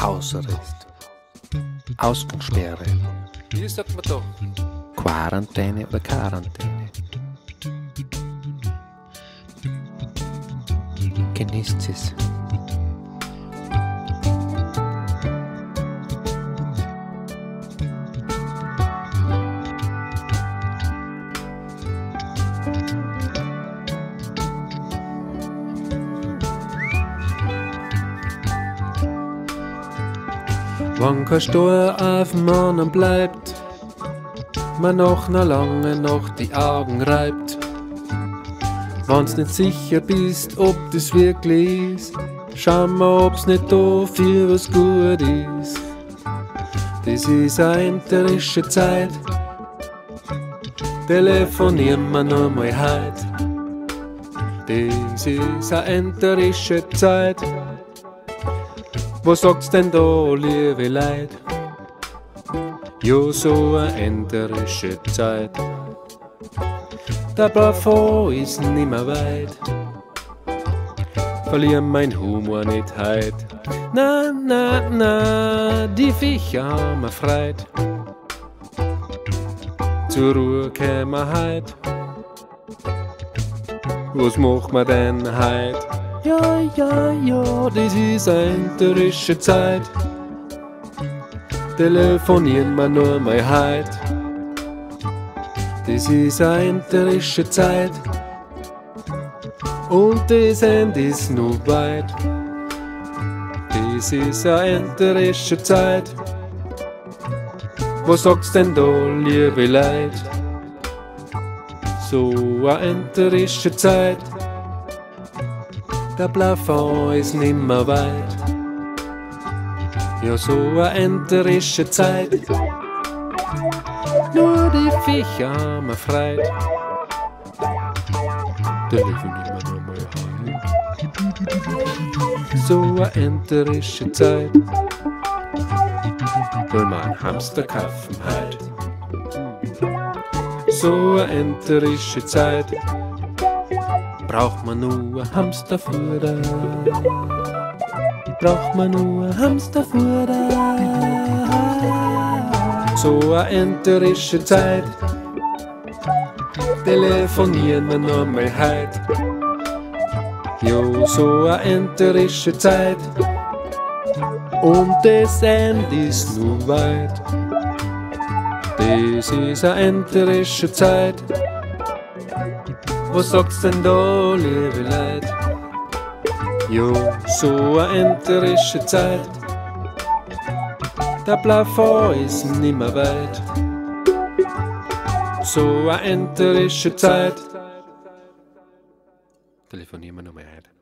Hausarrest, Ausgangssperre, Wie sagt man da? Quarantäne oder Quarantäne. Genießt es. Wann kein Stur auf dem anderen bleibt, man noch na lange noch die Augen reibt. Wann's nicht sicher bist, ob das wirklich ist, schau mal, ob's nicht da für was gut ist. Das ist eine enterische Zeit, telefonieren wir noch mal heut. Das ist eine enterische Zeit. Was sagt's denn da, liebe Leid? Jo, so eine enterische Zeit. Der Plafond ist nimmer weit. Verlier mein Humor nicht heut. Na, na, na, die Viecher haben wir freit. Zur Ruhe kämen heut. Was macht man denn heut? Ja, ja, ja, das ist enterische Zeit. Telefonieren wir nur mal heut. Das ist enterische Zeit. Und das Ende ist nur weit. Das ist enterische Zeit. Was sagt's denn da, liebe Leid? So eine enterische Zeit. Der Plafond ist nimmer weit. Ja, so eine enterische Zeit. Nur die Viecher haben freit. Telefonieren wir nochmal heim. So eine enterische Zeit. Wir einen Hamster kaufen halt. So eine enterische Zeit braucht man nur Hamsterfutter. Braucht man nur Hamsterfutter. So eine enterische Zeit. Telefonieren wir nur mal heut. Jo, so eine enterische Zeit. Und das Ende ist nur weit. Das ist eine enterische Zeit. Was sagt's denn da, liebe Leid? Jo, so eine enterische Zeit. Der Plafond ist nimmer weit. So eine enterische Zeit. Telefonieren wir nochmal heute.